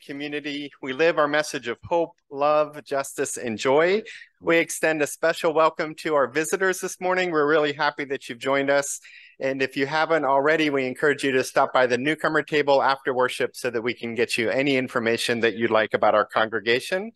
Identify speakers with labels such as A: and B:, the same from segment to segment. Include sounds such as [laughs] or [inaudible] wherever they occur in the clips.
A: community. We live our message of hope, love, justice, and joy. We extend a special welcome to our visitors this morning. We're really happy that you've joined us. And if you haven't already, we encourage you to stop by the newcomer table after worship so that we can get you any information that you'd like about our congregation.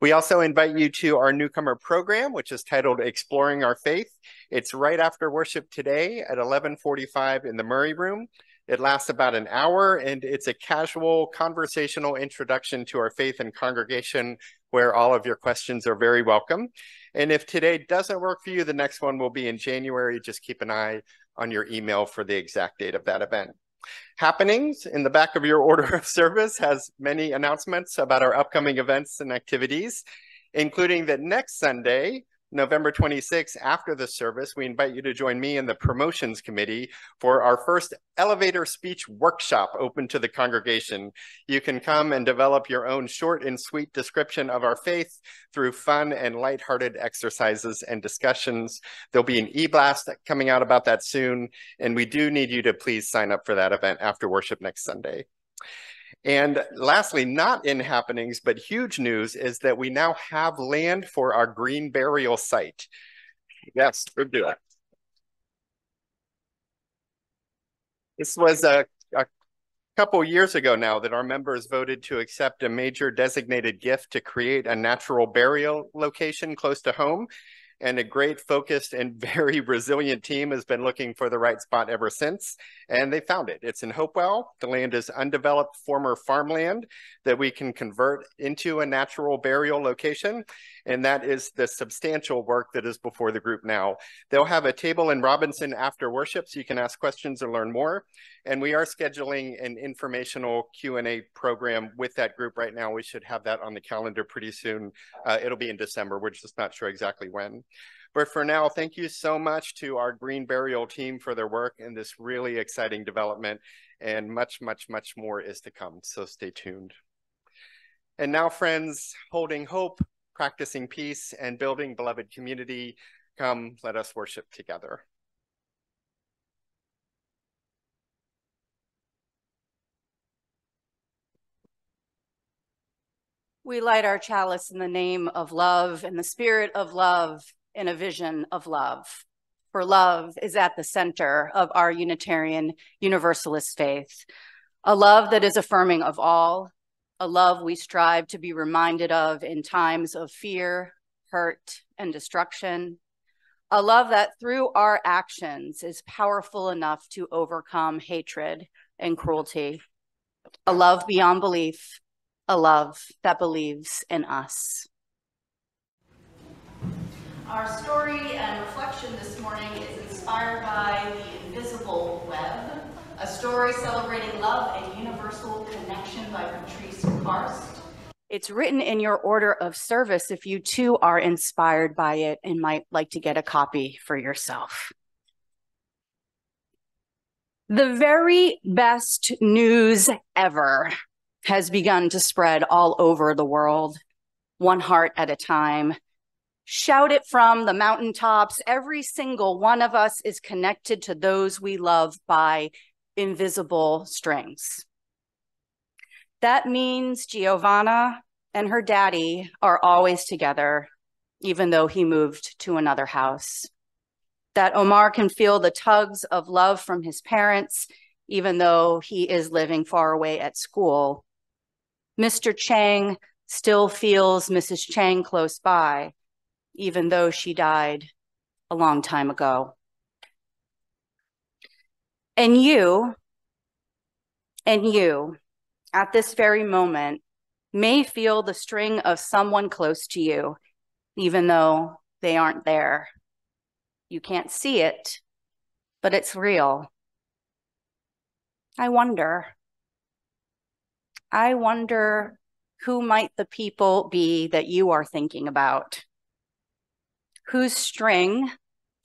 A: We also invite you to our newcomer program, which is titled Exploring Our Faith. It's right after worship today at 1145 in the Murray Room. It lasts about an hour and it's a casual conversational introduction to our faith and congregation where all of your questions are very welcome. And if today doesn't work for you, the next one will be in January. Just keep an eye on your email for the exact date of that event. Happenings in the back of your [laughs] order of service has many announcements about our upcoming events and activities, including that next Sunday, November 26th, after the service, we invite you to join me in the promotions committee for our first elevator speech workshop open to the congregation. You can come and develop your own short and sweet description of our faith through fun and lighthearted exercises and discussions. There'll be an e-blast coming out about that soon, and we do need you to please sign up for that event after worship next Sunday. And lastly, not in happenings, but huge news is that we now have land for our green burial site. Yes, we'll do it. This was a, a couple years ago now that our members voted to accept a major designated gift to create a natural burial location close to home and a great focused and [laughs] very resilient team has been looking for the right spot ever since and they found it. It's in hopewell. The land is undeveloped former farmland that we can convert into a natural burial location and that is the substantial work that is before the group now. They'll have a table in robinson after worship so you can ask questions and learn more. And we are scheduling an informational q&a program with that group right now. We should have that on the calendar pretty soon. Uh, it'll be in december. We're just not sure exactly when. But for now, thank you so much to our Green Burial team for their work in this really exciting development and much, much, much more is to come. So stay tuned. And now, friends, holding hope, practicing peace, and building beloved community, come, let us worship together.
B: We light our chalice in the name of love and the spirit of love in a vision of love. For love is at the center of our Unitarian Universalist faith, a love that is affirming of all, a love we strive to be reminded of in times of fear, hurt, and destruction, a love that through our actions is powerful enough to overcome hatred and cruelty, a love beyond belief, a love that believes in us.
C: Our story and reflection this morning is inspired by The Invisible Web, a story celebrating love and universal connection by Patrice Karst.
B: It's written in your order of service if you too are inspired by it and might like to get a copy for yourself. The very best news ever has begun to spread all over the world, one heart at a time Shout it from the mountaintops. Every single one of us is connected to those we love by invisible strings. That means Giovanna and her daddy are always together, even though he moved to another house. That Omar can feel the tugs of love from his parents, even though he is living far away at school. Mr. Chang still feels Mrs. Chang close by even though she died a long time ago. And you, and you, at this very moment, may feel the string of someone close to you, even though they aren't there. You can't see it, but it's real. I wonder. I wonder who might the people be that you are thinking about? whose string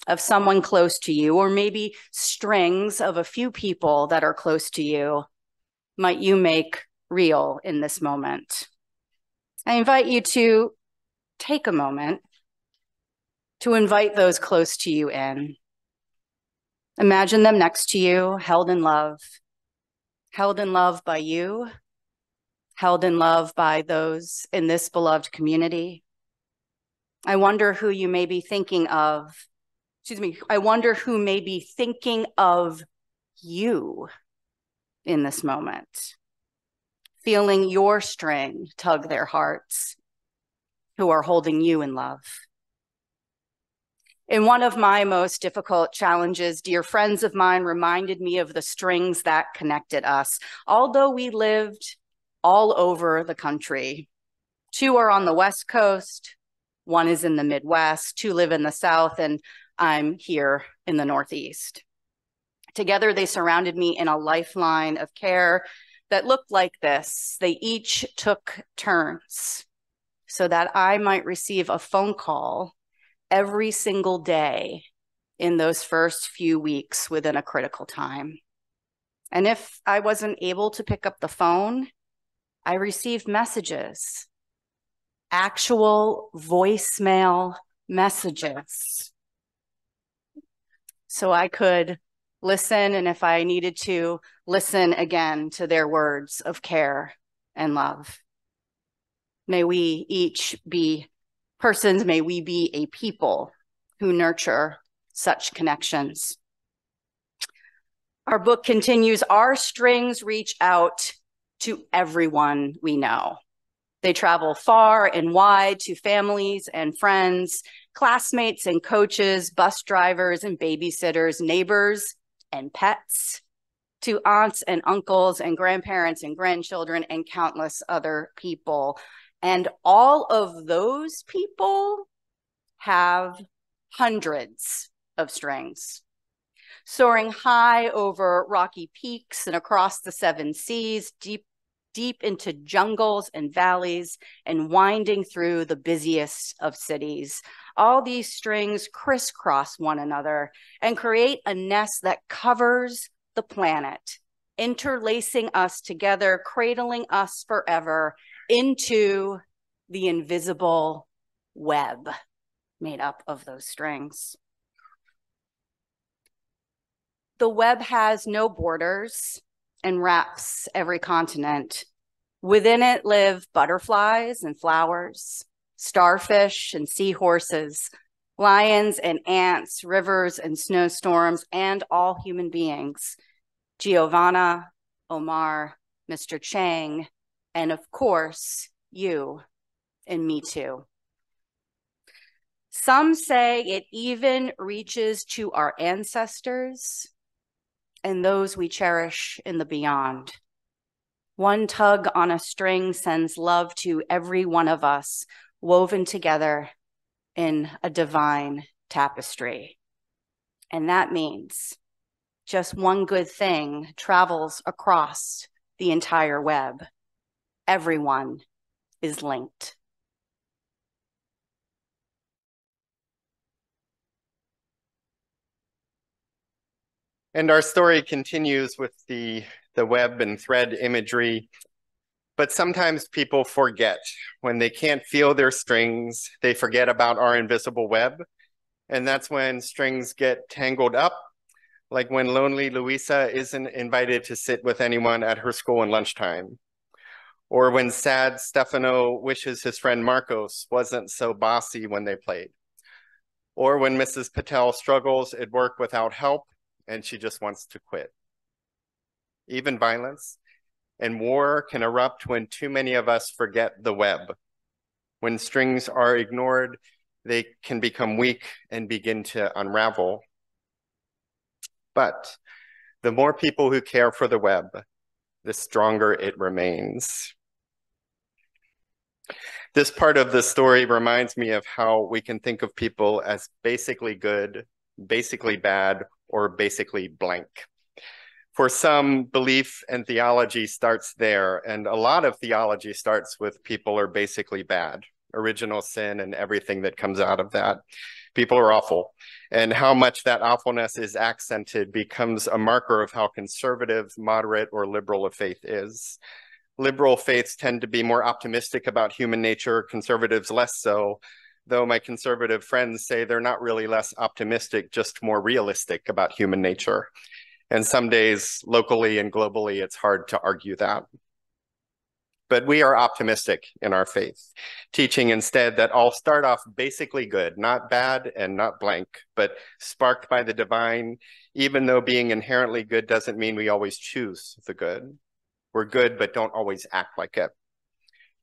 B: of someone close to you, or maybe strings of a few people that are close to you, might you make real in this moment? I invite you to take a moment to invite those close to you in. Imagine them next to you, held in love, held in love by you, held in love by those in this beloved community. I wonder who you may be thinking of. Excuse me. I wonder who may be thinking of you in this moment, feeling your string tug their hearts, who are holding you in love. In one of my most difficult challenges, dear friends of mine reminded me of the strings that connected us. Although we lived all over the country, two are on the West Coast, one is in the Midwest, two live in the South, and I'm here in the Northeast. Together, they surrounded me in a lifeline of care that looked like this. They each took turns so that I might receive a phone call every single day in those first few weeks within a critical time. And if I wasn't able to pick up the phone, I received messages, actual voicemail messages. So I could listen, and if I needed to, listen again to their words of care and love. May we each be persons, may we be a people who nurture such connections. Our book continues Our strings reach out to everyone we know. They travel far and wide to families and friends, classmates and coaches, bus drivers and babysitters, neighbors and pets, to aunts and uncles and grandparents and grandchildren and countless other people. And all of those people have hundreds of strings. Soaring high over rocky peaks and across the seven seas, deep, deep into jungles and valleys, and winding through the busiest of cities. All these strings crisscross one another and create a nest that covers the planet, interlacing us together, cradling us forever, into the invisible web made up of those strings. The web has no borders and wraps every continent. Within it live butterflies and flowers, starfish and seahorses, lions and ants, rivers and snowstorms, and all human beings. Giovanna, Omar, Mr. Chang, and of course, you and me too. Some say it even reaches to our ancestors and those we cherish in the beyond. One tug on a string sends love to every one of us, woven together in a divine tapestry. And that means just one good thing travels across the entire web everyone is linked.
A: And our story continues with the, the web and thread imagery. But sometimes people forget when they can't feel their strings, they forget about our invisible web. And that's when strings get tangled up, like when lonely Louisa isn't invited to sit with anyone at her school in lunchtime or when sad Stefano wishes his friend Marcos wasn't so bossy when they played, or when Mrs. Patel struggles at work without help and she just wants to quit. Even violence and war can erupt when too many of us forget the web. When strings are ignored, they can become weak and begin to unravel. But the more people who care for the web, the stronger it remains. This part of the story reminds me of how we can think of people as basically good, basically bad, or basically blank. For some, belief and theology starts there, and a lot of theology starts with people are basically bad, original sin and everything that comes out of that. People are awful. And how much that awfulness is accented becomes a marker of how conservative, moderate, or liberal a faith is liberal faiths tend to be more optimistic about human nature, conservatives less so, though my conservative friends say they're not really less optimistic, just more realistic about human nature. And some days, locally and globally, it's hard to argue that. But we are optimistic in our faith, teaching instead that all start off basically good, not bad and not blank, but sparked by the divine, even though being inherently good doesn't mean we always choose the good. We're good, but don't always act like it.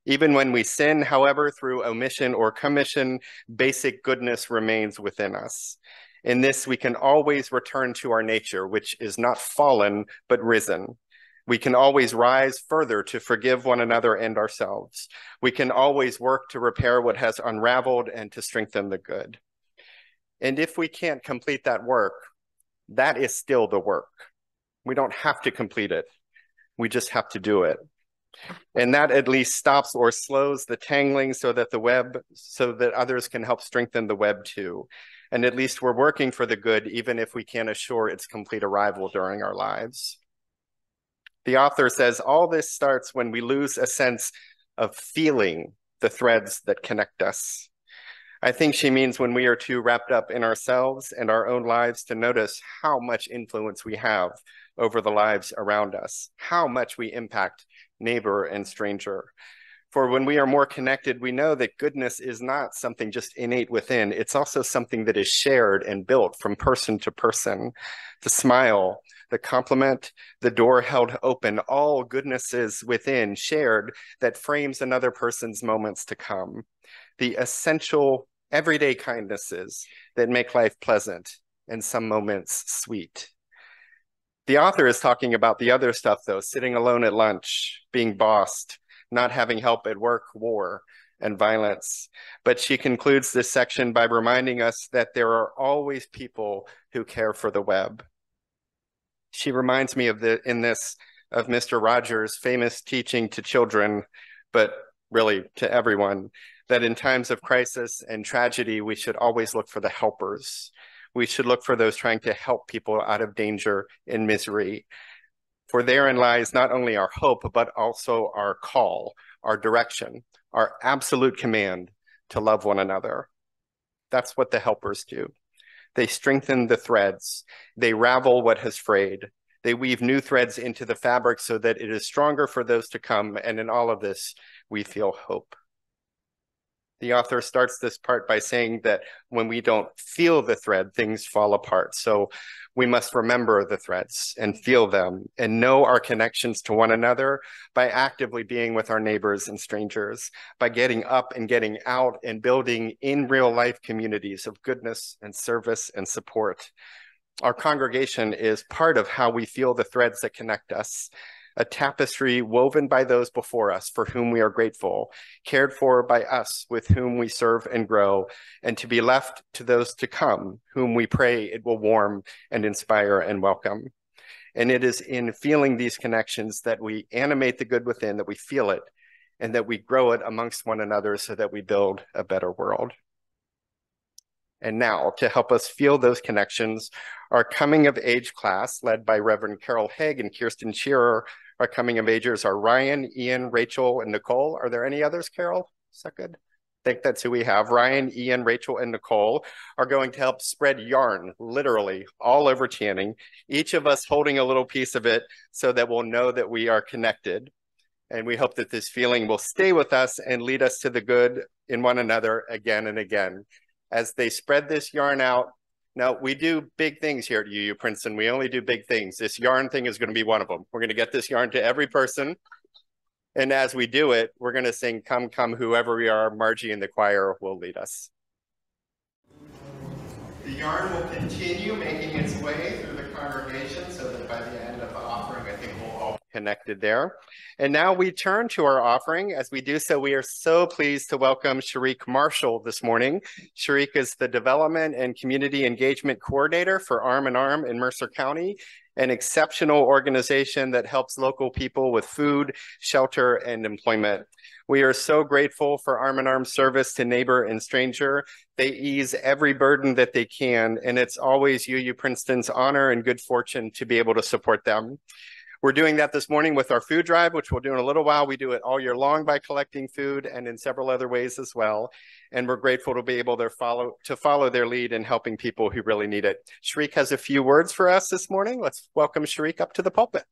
A: Even when we sin, however, through omission or commission, basic goodness remains within us. In this, we can always return to our nature, which is not fallen, but risen. We can always rise further to forgive one another and ourselves. We can always work to repair what has unraveled and to strengthen the good. And if we can't complete that work, that is still the work. We don't have to complete it. We just have to do it. And that at least stops or slows the tangling so that the web, so that others can help strengthen the web too. And at least we're working for the good, even if we can't assure its complete arrival during our lives. The author says all this starts when we lose a sense of feeling the threads that connect us. I think she means when we are too wrapped up in ourselves and our own lives to notice how much influence we have over the lives around us, how much we impact neighbor and stranger. For when we are more connected, we know that goodness is not something just innate within. It's also something that is shared and built from person to person. The smile, the compliment, the door held open, all goodnesses within shared that frames another person's moments to come. The essential everyday kindnesses that make life pleasant and some moments sweet. The author is talking about the other stuff, though sitting alone at lunch, being bossed, not having help at work, war, and violence. But she concludes this section by reminding us that there are always people who care for the web. She reminds me of the in this of Mr. Rogers' famous teaching to children, but really to everyone, that in times of crisis and tragedy, we should always look for the helpers. We should look for those trying to help people out of danger and misery. For therein lies not only our hope, but also our call, our direction, our absolute command to love one another. That's what the helpers do. They strengthen the threads, they ravel what has frayed, they weave new threads into the fabric so that it is stronger for those to come. And in all of this, we feel hope. The author starts this part by saying that when we don't feel the thread, things fall apart. So we must remember the threads and feel them and know our connections to one another by actively being with our neighbors and strangers, by getting up and getting out and building in real life communities of goodness and service and support. Our congregation is part of how we feel the threads that connect us a tapestry woven by those before us for whom we are grateful, cared for by us with whom we serve and grow, and to be left to those to come, whom we pray it will warm and inspire and welcome. And it is in feeling these connections that we animate the good within, that we feel it, and that we grow it amongst one another so that we build a better world. And now, to help us feel those connections, our coming of age class, led by Reverend Carol Haig and Kirsten Shearer, our coming of agers are Ryan, Ian, Rachel, and Nicole. Are there any others, Carol? Is that good? I think that's who we have. Ryan, Ian, Rachel, and Nicole are going to help spread yarn, literally, all over Channing, each of us holding a little piece of it so that we'll know that we are connected. And we hope that this feeling will stay with us and lead us to the good in one another again and again. As they spread this yarn out, now, we do big things here at UU Princeton. We only do big things. This yarn thing is going to be one of them. We're going to get this yarn to every person. And as we do it, we're going to sing Come, Come, Whoever We Are. Margie and the choir will lead us. The yarn will continue making its way through the congregation so that by the end of the offering, I think we'll all connected there. And now we turn to our offering. As we do so, we are so pleased to welcome Sharik Marshall this morning. Sharik is the Development and Community Engagement Coordinator for Arm in Arm in Mercer County, an exceptional organization that helps local people with food, shelter, and employment. We are so grateful for Arm in Arm service to neighbor and stranger. They ease every burden that they can, and it's always UU Princeton's honor and good fortune to be able to support them. We're doing that this morning with our food drive, which we'll do in a little while. We do it all year long by collecting food and in several other ways as well. And we're grateful to be able to follow to follow their lead in helping people who really need it. Sharik has a few words for us this morning. Let's welcome Sharik up to the pulpit.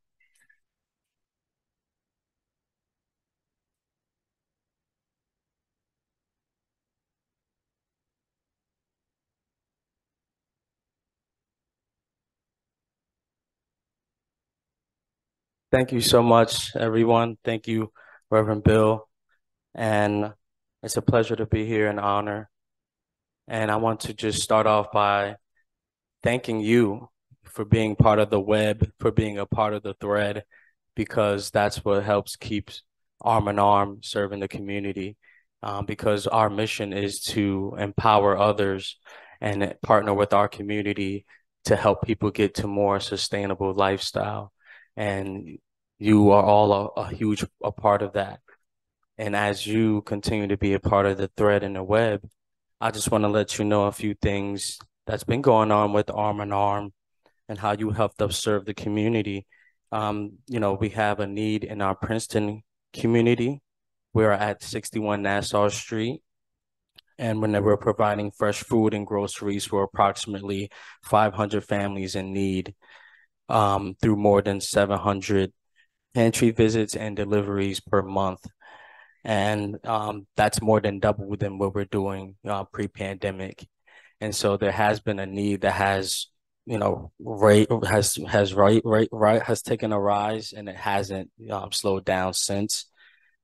D: Thank you so much, everyone. Thank you, Reverend Bill. And it's a pleasure to be here and honor. And I want to just start off by thanking you for being part of the web, for being a part of the thread, because that's what helps keep arm in arm serving the community. Um, because our mission is to empower others and partner with our community to help people get to more sustainable lifestyle. And you are all a, a huge a part of that. And as you continue to be a part of the thread and the web, I just want to let you know a few things that's been going on with Arm in Arm and how you helped us serve the community. Um, you know, we have a need in our Princeton community. We're at 61 Nassau Street. And when we're providing fresh food and groceries for approximately 500 families in need um, through more than 700 pantry visits and deliveries per month and um, that's more than double than what we're doing uh, pre-pandemic. And so there has been a need that has, you know, rate has has right right right has taken a rise, and it hasn't um, slowed down since.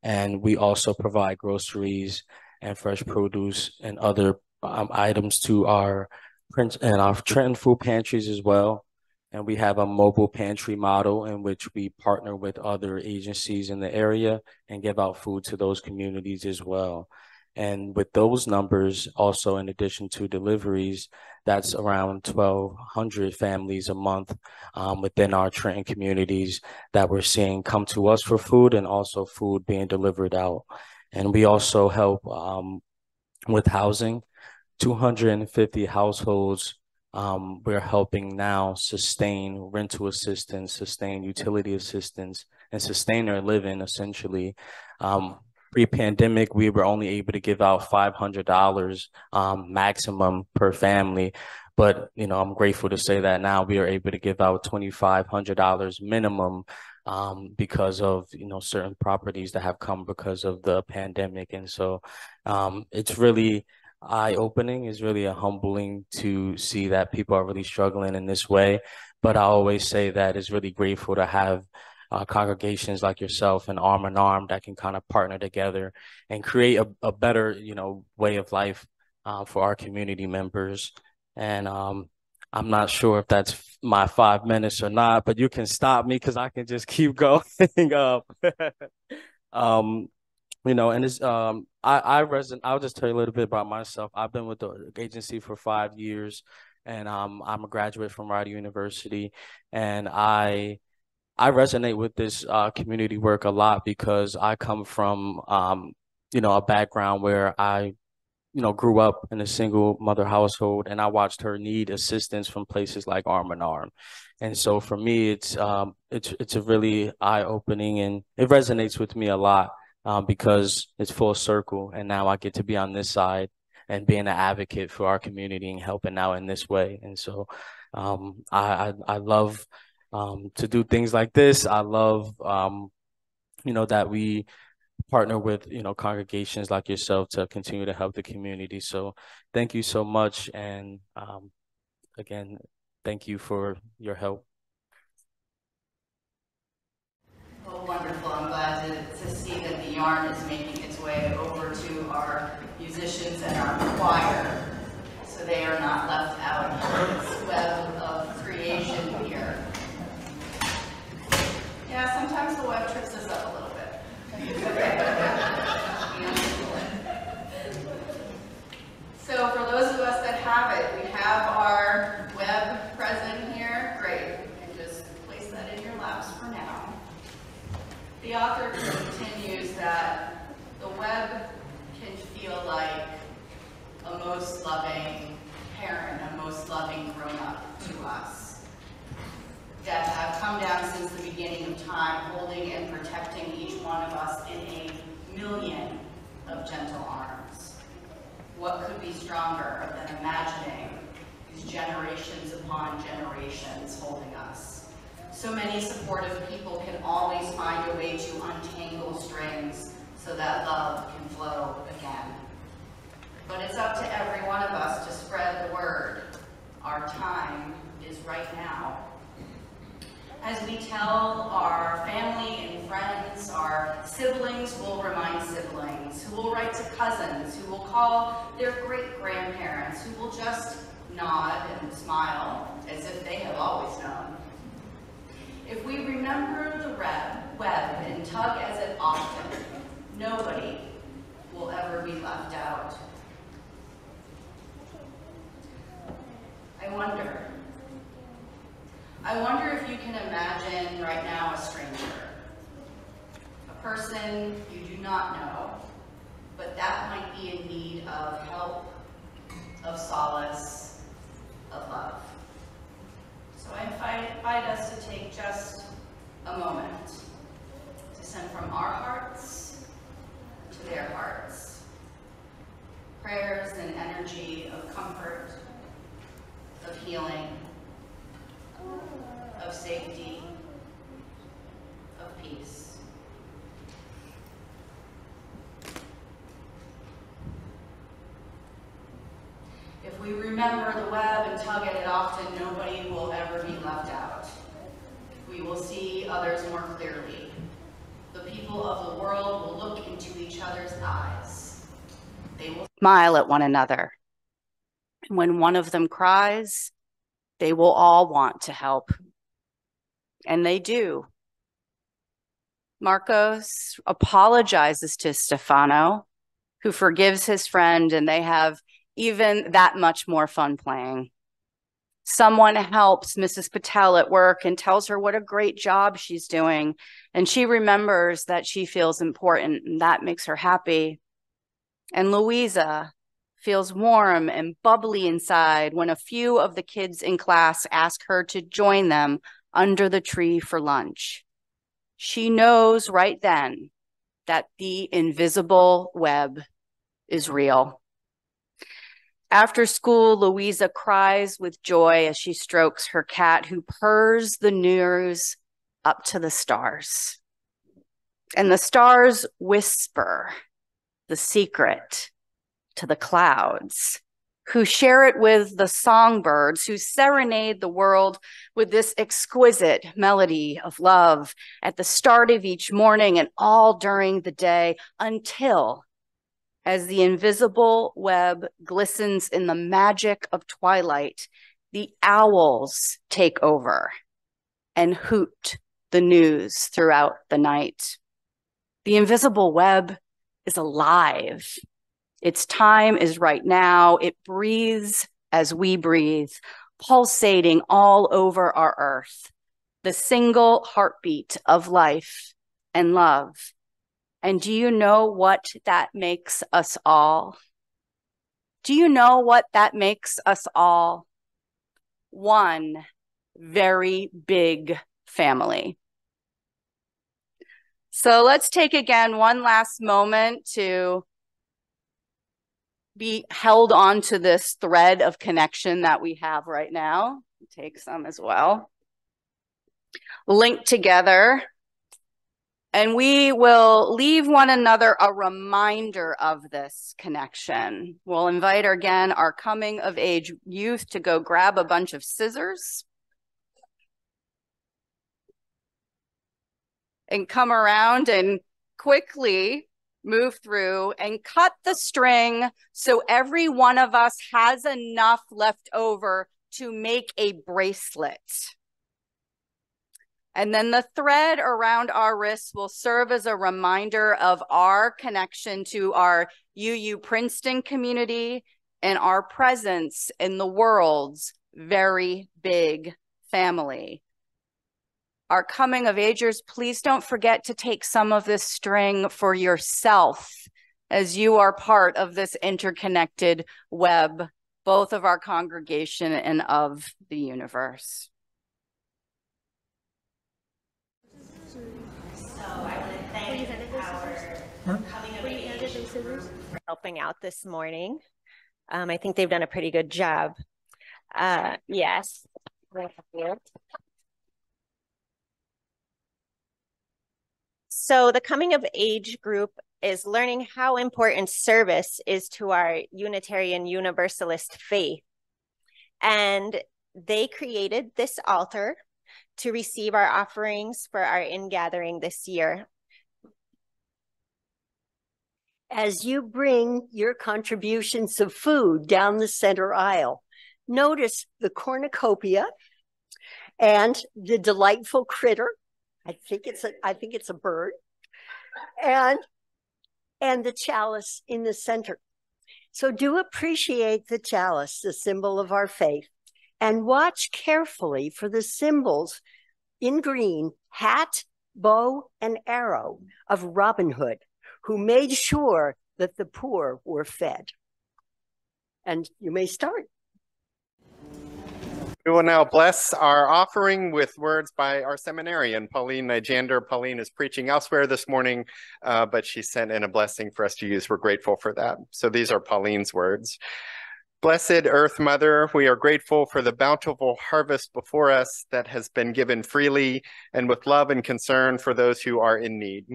D: And we also provide groceries and fresh produce and other um, items to our Prince and our Trenton food pantries as well and we have a mobile pantry model in which we partner with other agencies in the area and give out food to those communities as well. And with those numbers, also in addition to deliveries, that's around 1,200 families a month um, within our Trenton communities that we're seeing come to us for food and also food being delivered out. And we also help um, with housing. 250 households um, we're helping now sustain rental assistance, sustain utility assistance, and sustain their living essentially. Um, pre-pandemic, we were only able to give out $500 um, maximum per family. But, you know, I'm grateful to say that now we are able to give out $2,500 minimum um, because of you know certain properties that have come because of the pandemic, and so um, it's really eye opening. is really a humbling to see that people are really struggling in this way. But I always say that it's really grateful to have uh, congregations like yourself and arm in arm that can kind of partner together and create a, a better, you know, way of life uh, for our community members. And um, I'm not sure if that's my five minutes or not, but you can stop me because I can just keep [laughs] going. [laughs] um, you know, and it's um I I reson I'll just tell you a little bit about myself. I've been with the agency for five years, and um I'm a graduate from Rider University, and I I resonate with this uh, community work a lot because I come from um you know a background where I you know grew up in a single mother household, and I watched her need assistance from places like Arm in Arm. And so for me, it's um, it's it's a really eye opening, and it resonates with me a lot um, because it's full circle. And now I get to be on this side and being an advocate for our community and helping out in this way. And so um, I, I, I, love um, to do things like this. I love, um, you know, that we partner with, you know, congregations like yourself to continue to help the community. So thank you so much. And um, again, thank you for your help.
B: Oh, wonderful. I'm glad that yarn is making its way over to our musicians and our choir so they are not left out of this web of creation here. Yeah, sometimes the web trips us up a little bit. so for those of us that have it, we have our web present here. Great. The author continues that the web can feel like a most loving parent, a most loving grown-up to us that have come down since the beginning of time, holding and protecting each one of us in a million of gentle arms. What could be stronger than imagining these generations upon generations holding us? So many supportive people can always find a way to untangle strings so that love can flow again. But it's up to every one of us to spread the word. Our time is right now.
C: As we tell our family and friends, our siblings will remind siblings, who will write to cousins, who will call their great-grandparents, who will just nod and smile as if they have always known. If we remember the web and tug as it often, nobody will ever be left out. I wonder, I wonder if you can imagine right now a stranger, person you do not know, but that might be in need of help, of solace, of love. So I invite, us to take just a moment to send from our hearts to their hearts prayers and energy of comfort, of healing, of safety, of peace. If we remember the web and tug at it often, nobody will ever be left out. We will see others more clearly. The people of the world will look into each other's eyes. They will
B: smile at one another. And when one of them cries, they will all want to help. And they do. Marcos apologizes to Stefano, who forgives his friend, and they have even that much more fun playing. Someone helps Mrs. Patel at work and tells her what a great job she's doing. And she remembers that she feels important, and that makes her happy. And Louisa feels warm and bubbly inside when a few of the kids in class ask her to join them under the tree for lunch. She knows right then that the invisible web is real. After school, Louisa cries with joy as she strokes her cat, who purrs the news up to the stars. And the stars whisper the secret to the clouds, who share it with the songbirds, who serenade the world with this exquisite melody of love at the start of each morning and all during the day until as the invisible web glistens in the magic of twilight, the owls take over and hoot the news throughout the night. The invisible web is alive. Its time is right now. It breathes as we breathe, pulsating all over our earth, the single heartbeat of life and love and do you know what that makes us all? Do you know what that makes us all? One very big family. So let's take again one last moment to be held on to this thread of connection that we have right now. Take some as well. Linked together and we will leave one another a reminder of this connection. We'll invite again our coming of age youth to go grab a bunch of scissors and come around and quickly move through and cut the string so every one of us has enough left over to make a bracelet. And then the thread around our wrists will serve as a reminder of our connection to our UU Princeton community and our presence in the world's very big family. Our coming of agers, please don't forget to take some of this string for yourself as you are part of this interconnected web, both of our congregation and of the universe.
E: So I want to thank our coming up for helping out this morning. Um, I think they've done a pretty good job. Uh, yes. So the coming of age group is learning how important service is to our Unitarian Universalist faith. And they created this altar to receive our offerings for our in-gathering this year.
F: As you bring your contributions of food down the center aisle, notice the cornucopia and the delightful critter. I think it's a I think it's a bird. And and the chalice in the center. So do appreciate the chalice, the symbol of our faith, and watch carefully for the symbols in green hat, bow, and arrow of Robin Hood, who made sure that the poor were fed. And you may start.
A: We will now bless our offering with words by our seminarian, Pauline Nijander. Pauline is preaching elsewhere this morning, uh, but she sent in a blessing for us to use. We're grateful for that. So these are Pauline's words. Blessed Earth Mother, we are grateful for the bountiful harvest before us that has been given freely and with love and concern for those who are in need.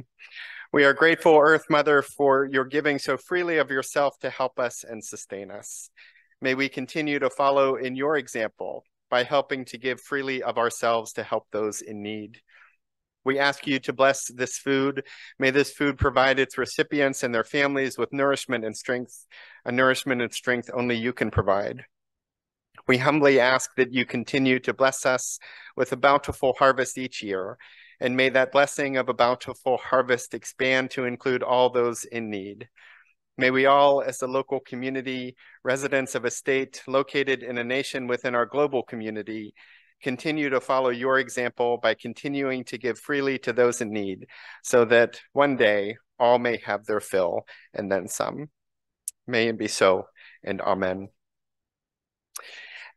A: We are grateful, Earth Mother, for your giving so freely of yourself to help us and sustain us. May we continue to follow in your example by helping to give freely of ourselves to help those in need. We ask you to bless this food. May this food provide its recipients and their families with nourishment and strength, a nourishment and strength only you can provide. We humbly ask that you continue to bless us with a bountiful harvest each year, and may that blessing of a bountiful harvest expand to include all those in need. May we all, as the local community, residents of a state located in a nation within our global community, continue to follow your example by continuing to give freely to those in need, so that one day all may have their fill and then some. May it be so, and amen.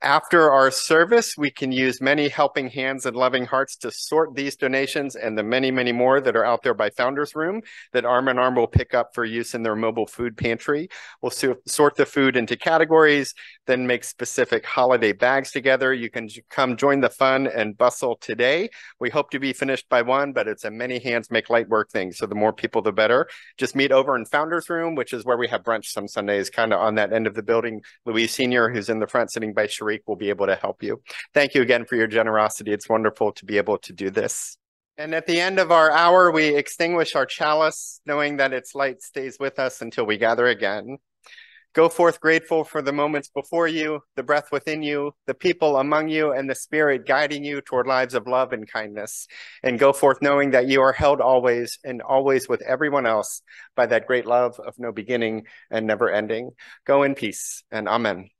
A: After our service, we can use many helping hands and loving hearts to sort these donations and the many, many more that are out there by Founders Room that Arm in Arm will pick up for use in their mobile food pantry. We'll sort the food into categories, then make specific holiday bags together. You can come join the fun and bustle today. We hope to be finished by one, but it's a many hands make light work thing. So the more people, the better. Just meet over in Founders Room, which is where we have brunch some Sundays, kind of on that end of the building. Louise Senior, who's in the front sitting by Sharik will be able to help you. Thank you again for your generosity. It's wonderful to be able to do this. And at the end of our hour, we extinguish our chalice, knowing that its light stays with us until we gather again. Go forth grateful for the moments before you, the breath within you, the people among you, and the Spirit guiding you toward lives of love and kindness. And go forth knowing that you are held always and always with everyone else by that great love of no beginning and never ending. Go in peace and amen.